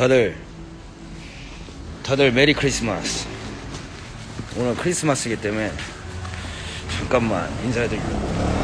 다들 다들 메리 크리스마스. 오늘 크리스마스이기 때문에 잠깐만 인사해드리겠습니다